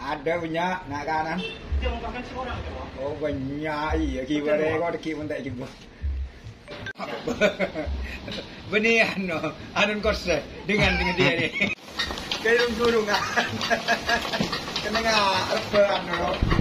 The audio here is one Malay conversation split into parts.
Ada punya nak kanan. Dia mau pakai si orang tu. Oh banyak iya kibar kau deki pun tak kibar. Benih anu, anu kos dengan dengan dia ni. Kayak gurungan. Kena ngah rebe anu.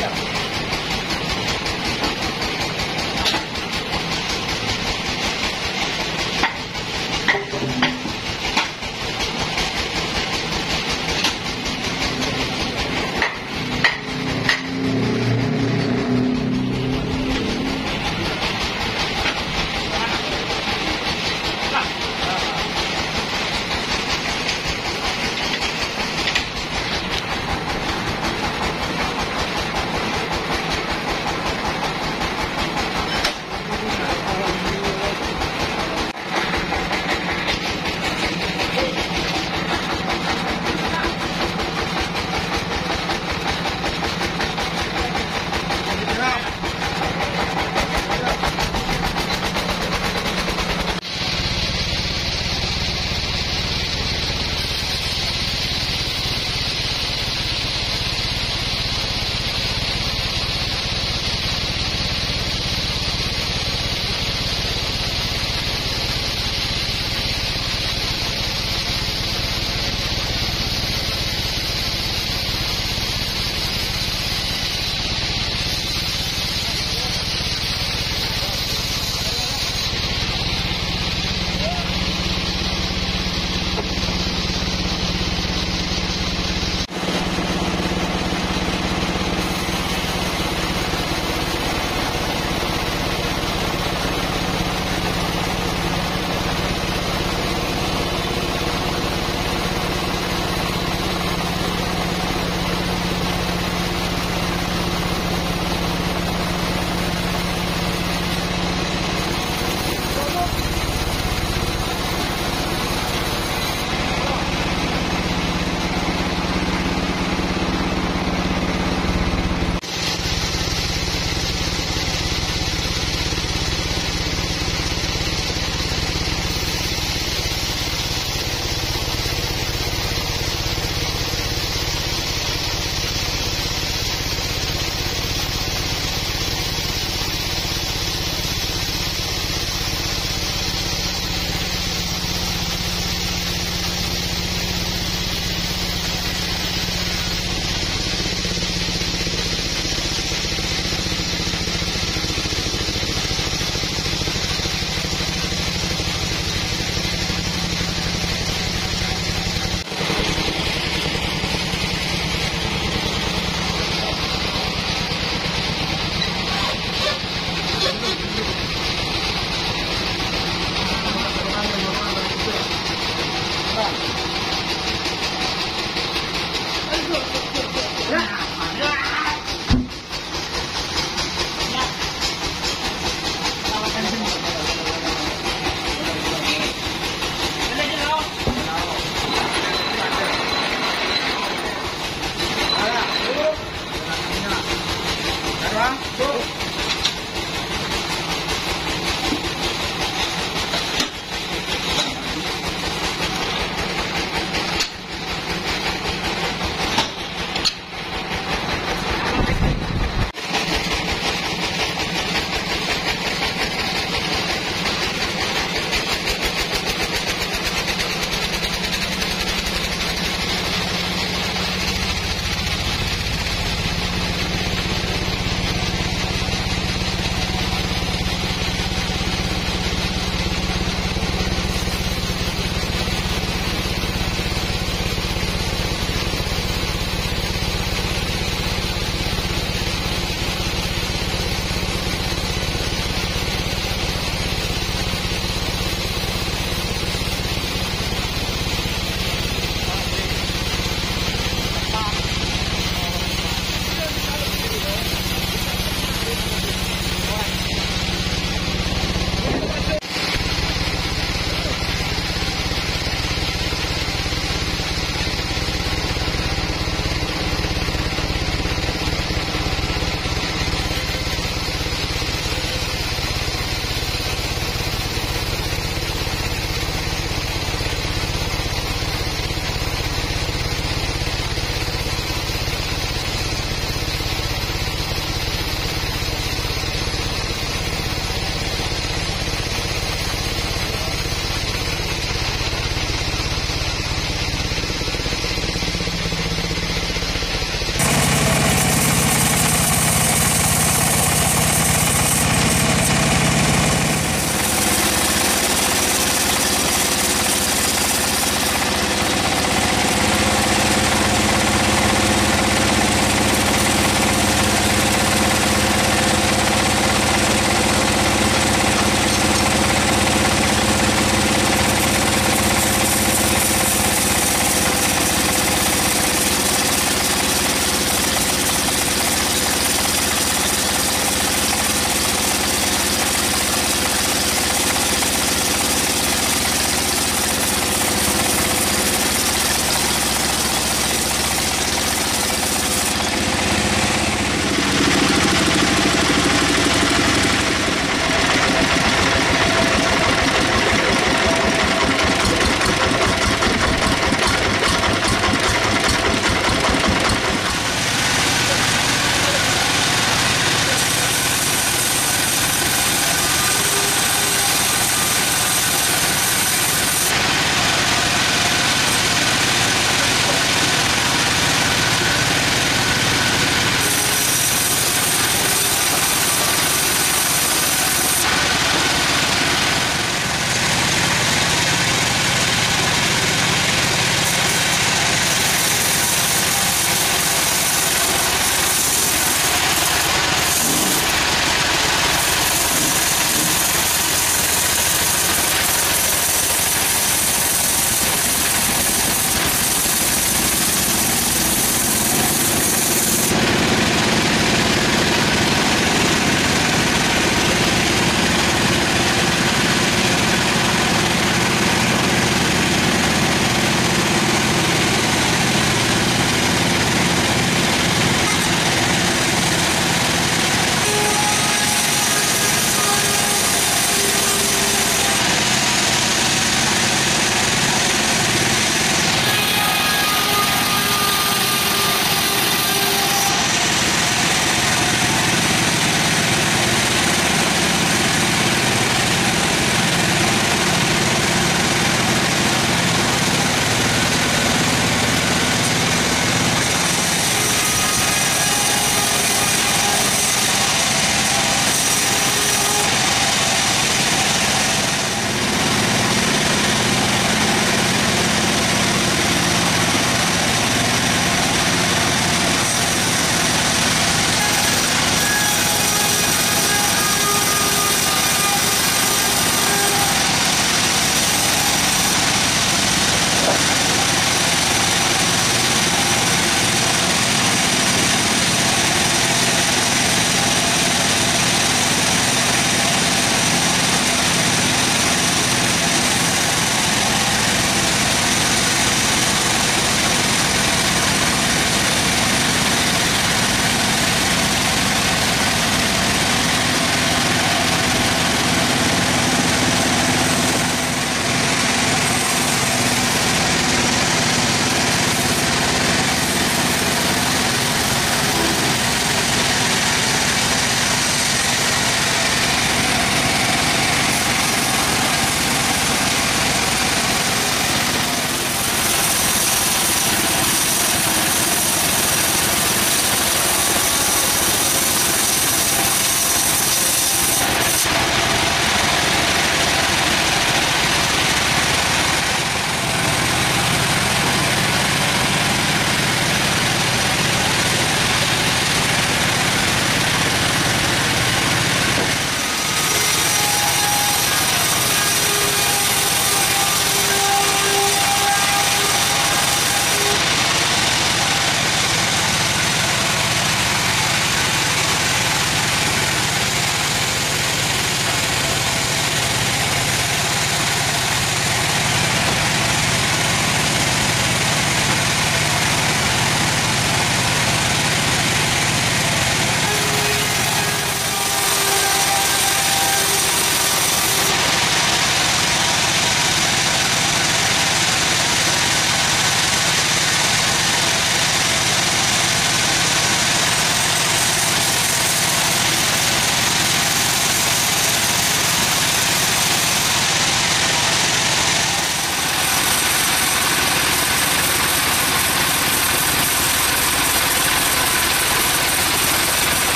go.